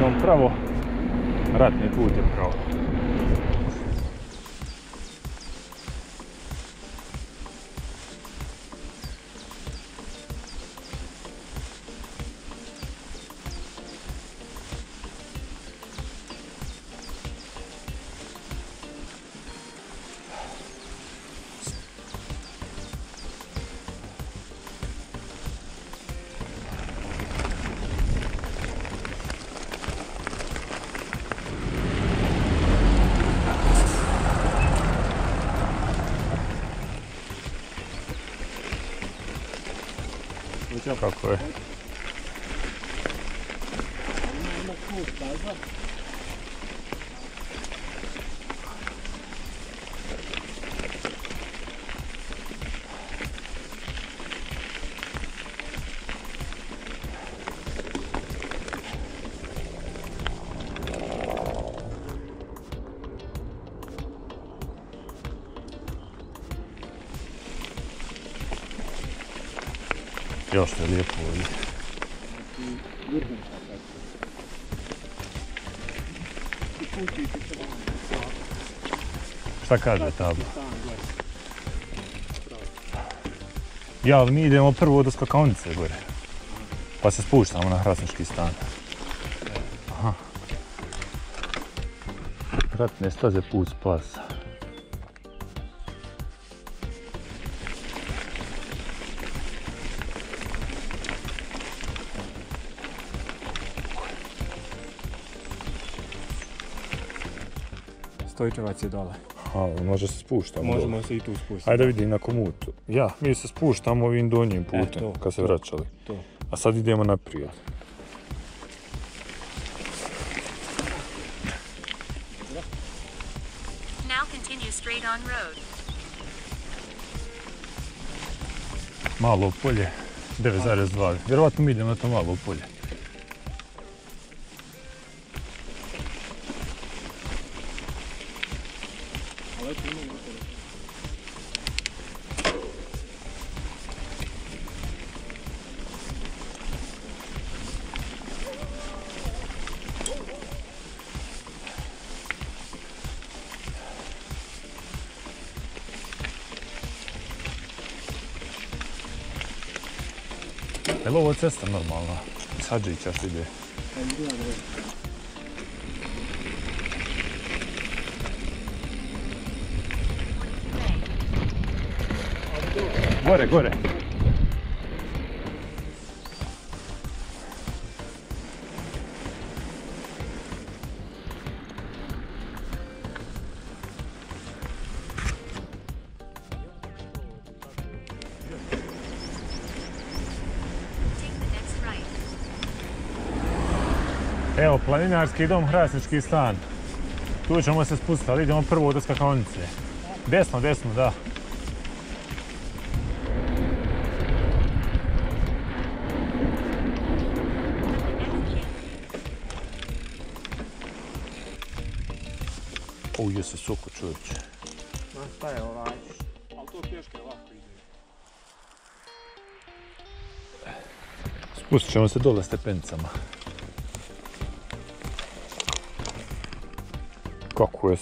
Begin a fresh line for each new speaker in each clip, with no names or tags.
Znači ovdje Kako Još je lijepo ovdje. Šta kaže tabla? Ja, ali mi idemo prvo do skakavnice gore. Pa se spuštamo na Hrasnički stan. Aha. Ratne staze put spasa.
Stojčevac je dole.
A, može se spuštamo.
Možemo se i tu spustiti.
Ajde vidi na komutu. Ja, mi se spuštamo ovim donjim putem
to,
kad se
to.
vraćali.
To.
A sad idemo naprijed. Malo polje, 9,2. Vjerovatno mi idemo na to malo polje. Cesta? Iz Hadžića se ide. Gore, gore. Planinarski dom, Hrasnički stan. Tu ćemo se spustiti, ali idemo prvo do skakavnice. Desno, desno, da. O, je se suko čovječe.
Ma šta je ovaj? Ali to pješke lako ide.
Spustit ćemo se dole stepenicama. Kako je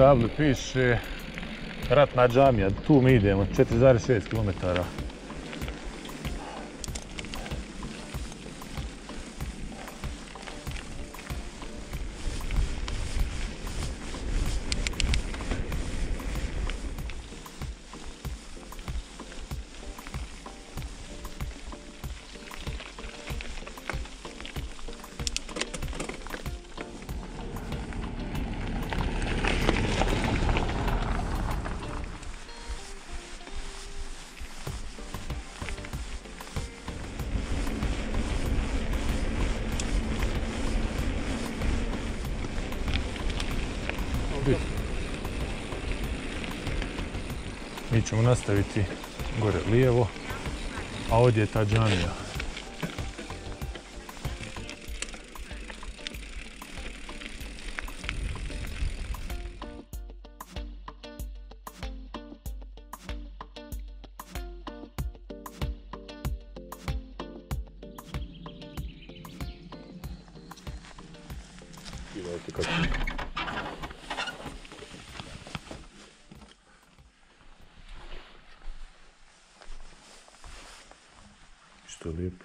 tabli piše Ratna džamija, tu mi idemo, 4,6 km. Ćemo nastaviti gore lijevo, a ovdje je ta džamija. Lijepo.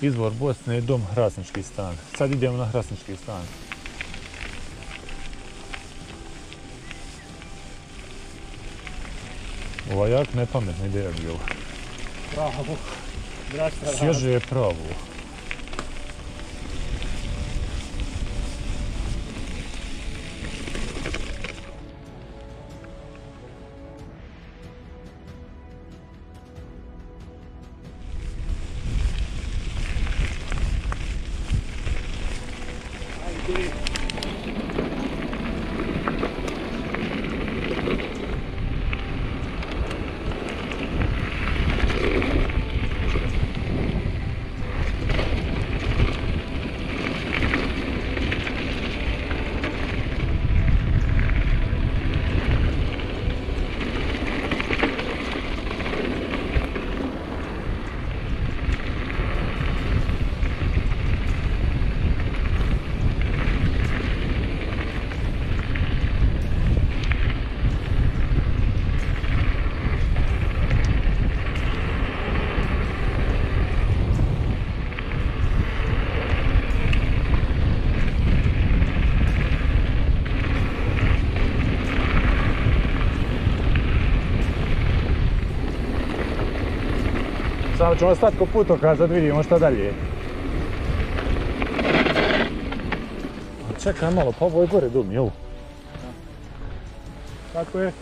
Izvor Bosne je dom Hrasnički stan. Sad idemo na Hrasnički stan. Ova jak nepametna ideja bila.
Bravo. Braća,
Svježe je pravo. Samo ćemo stati ko putokaz da vidimo šta dalje. Čekaj malo, pa ovo je gore dum, jel?
Kako je?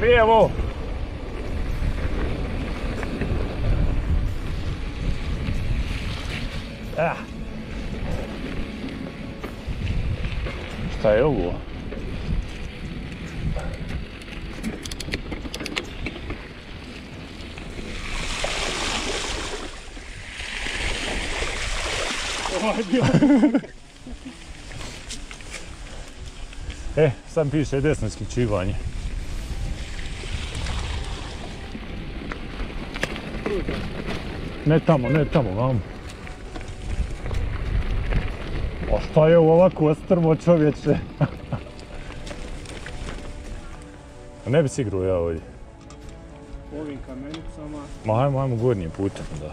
Lijevo! Šta je ovo? E, sam piše desno isključivanje. Ne tamo, ne tamo, vamo. A šta je ovo ovako ostrvo čovječe? ne bi si igrao ja ovdje.
Ovim kamenicama.
Ma hajmo, hajmo gornjim putem, da.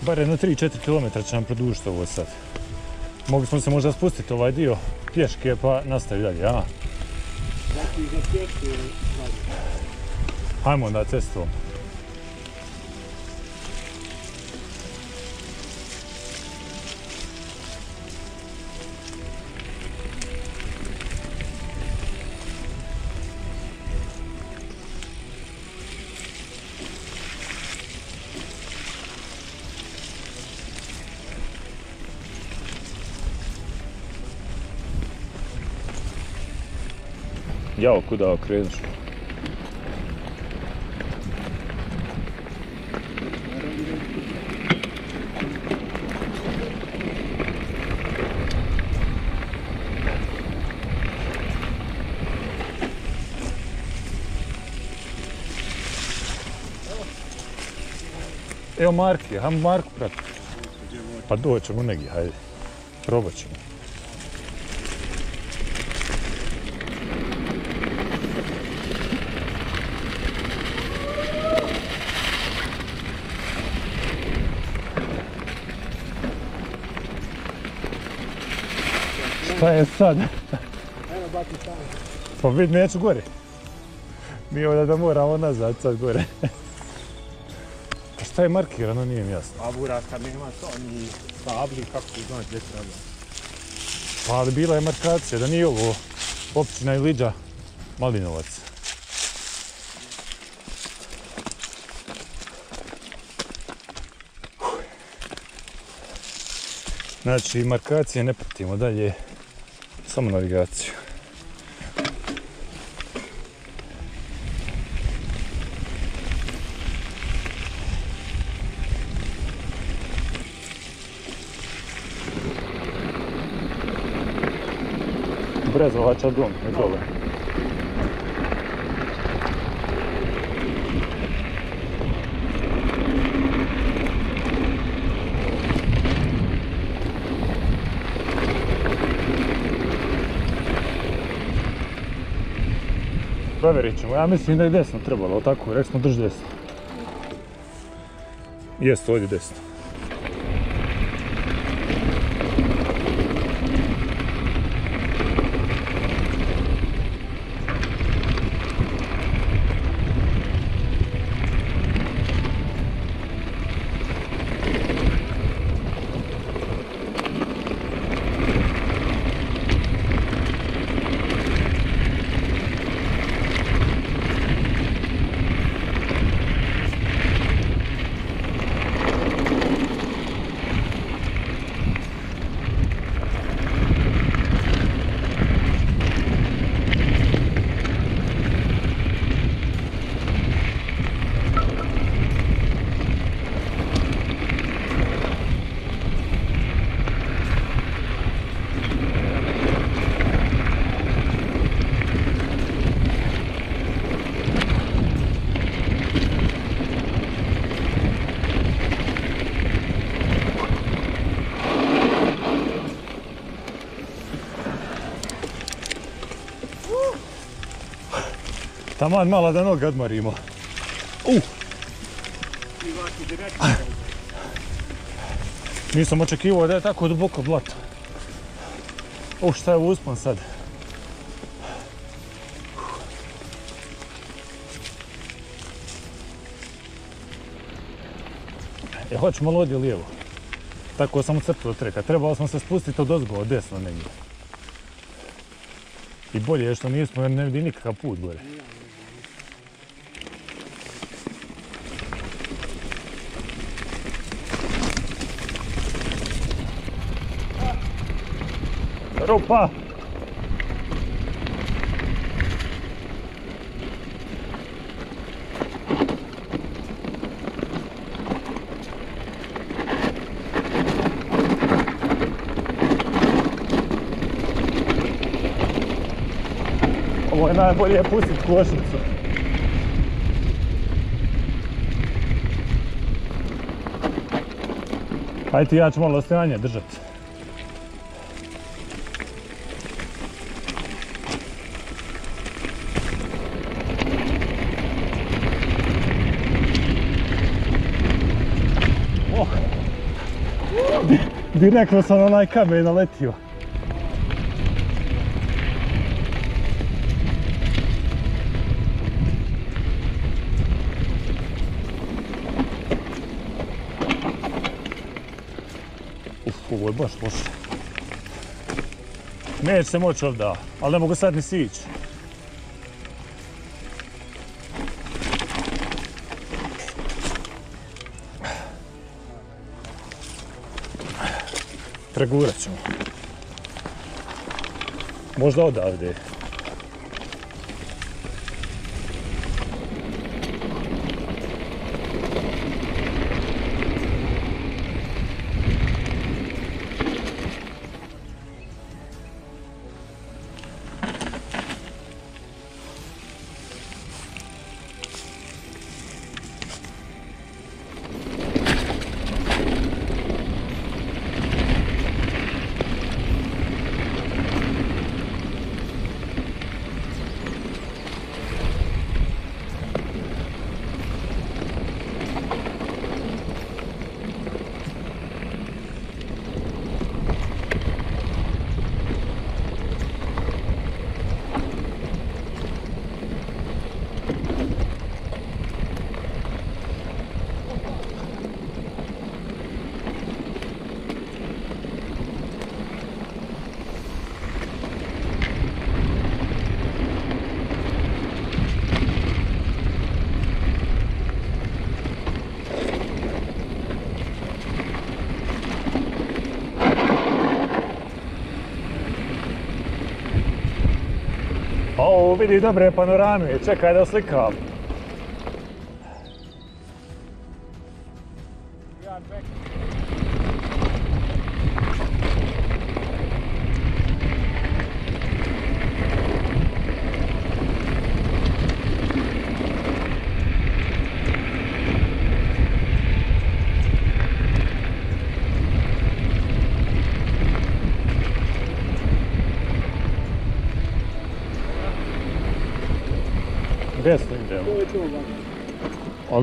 Bar jedno 3-4 km će nam produžiti ovo sad. Mogli smo se možda spustiti ovaj dio pješke pa nastaviti dalje, a?
Znači za pješke.
Hajmo onda cestom. Jao, kuda okrenuš? Evo Marki, hajmo Marku pratiti. Pa doćemo negdje, hajde. Probat ćemo. Šta je sad? Pa vid, neću gore. Mi ovdje da moramo nazad sad gore. Šta je markirano, nije mi jasno.
A buras kad nema to ni sabli, kako ti znaš gdje treba.
Pa ali bila je markacija, da nije ovo općina i liđa Malinovac. Znači, markacije ne pratimo dalje, samo navigaciju. Brezovača dom, dole. Provjerit ćemo, ja mislim da je desno trebalo, tako, rekli smo drži desno. Jest, ovdje desno. Taman malo da noge odmorimo. Uh, nisam očekivao da je tako duboko blato. Uh, šta je uspon sad? E, hoćemo ovdje lijevo? Tako samo crtu do treka. Trebalo smo se spustiti od ozgo, od desno negdje. I bolje je što nismo jer ne vidi nikakav put gore. Rupa! Ovo je najbolje pustit košnicu. Ajde ti ja ću malo ostajanje držati. Direktno sam na onaj kamen naletio. Uf, ovo je baš loše. Neće se moći ovdje, ali ne mogu sad ni sići. Pregurat ćemo. Možda odavde. Vidi dobre panorame, čekaj da slikam.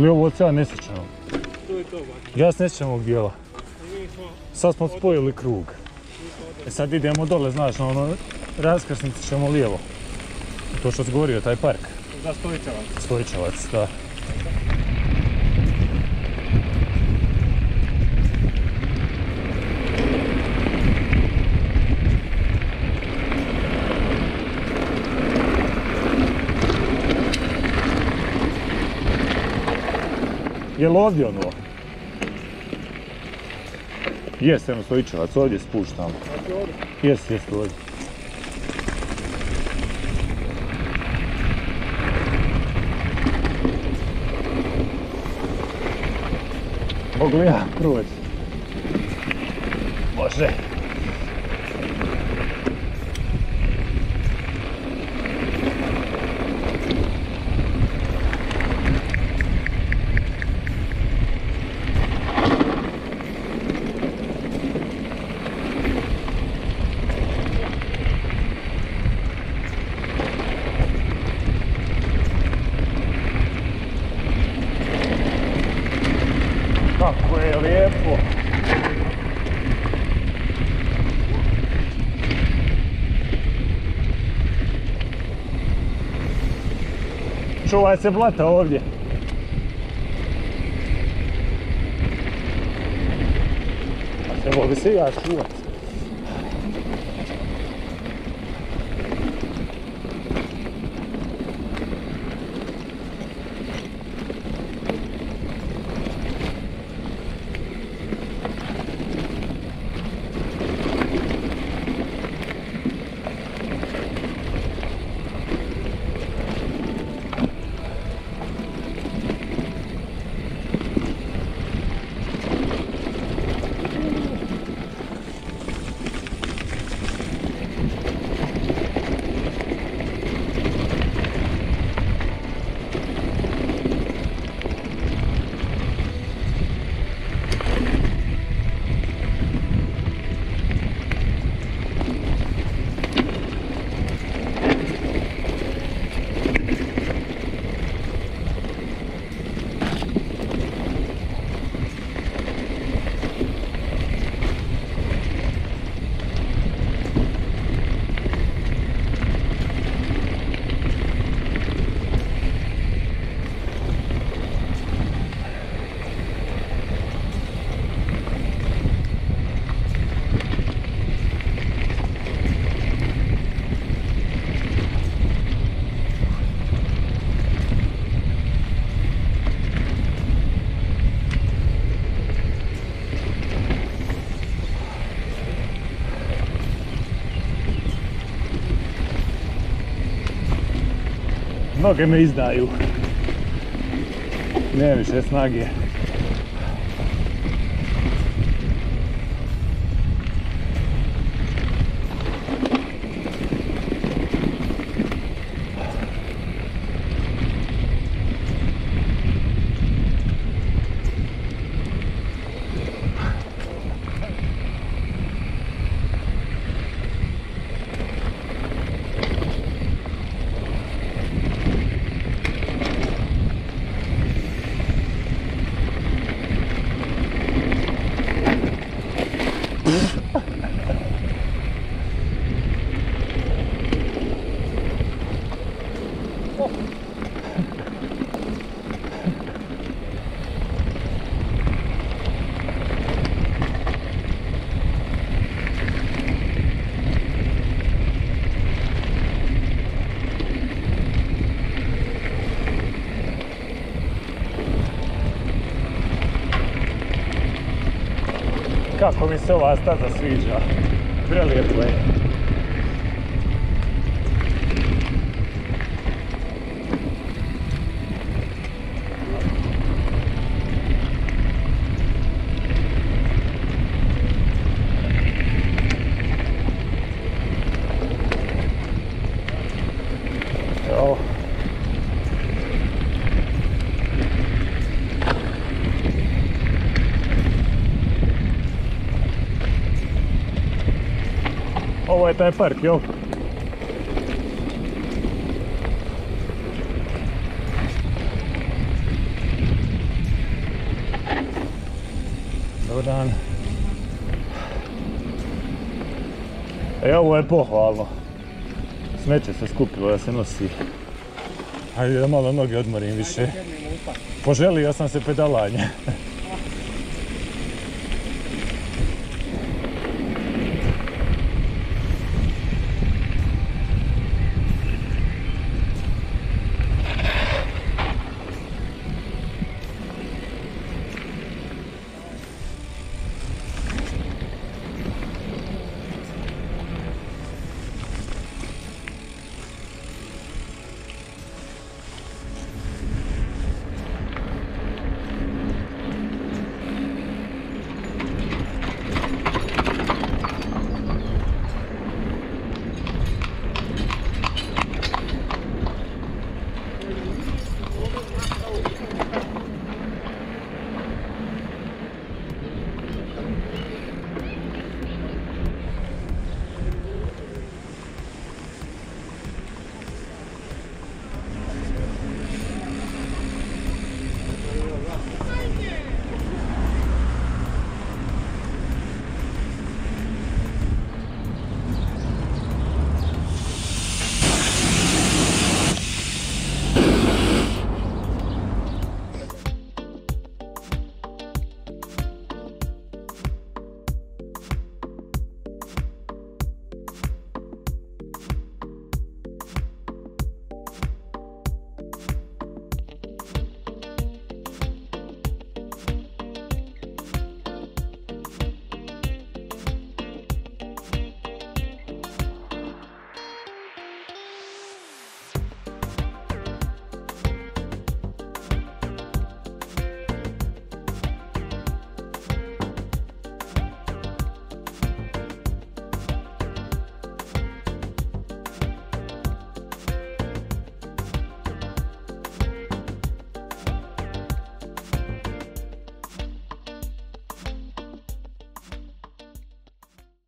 Ali ovo se ja ne sjećam. Ja se ne sjećam ovog dijela. Sad smo spojili krug. E sad idemo dole, znaš, na ono raskrsnici ćemo lijevo. To što zgorio, taj park.
Za Stojićevac.
Stojićevac, da. Je li ovdje ono? Jes, evo Stojićevac, ovdje spuštam. Jes, jes, ovdje. Mogu li ja proći? Može. Kako je lijepo. Čuvaj se blata ovdje. A trebao bi se ja čuvat. Noge me izdaju. Ne više snage. Kako mi se ova staza sviđa. Prelijepo je. Evo. Ovo taj park, jel? Dobar dan. E, ovo je pohvalno. Smeće se skupilo da se nosi. Hajde da malo noge odmorim više. Poželio sam se pedalanje.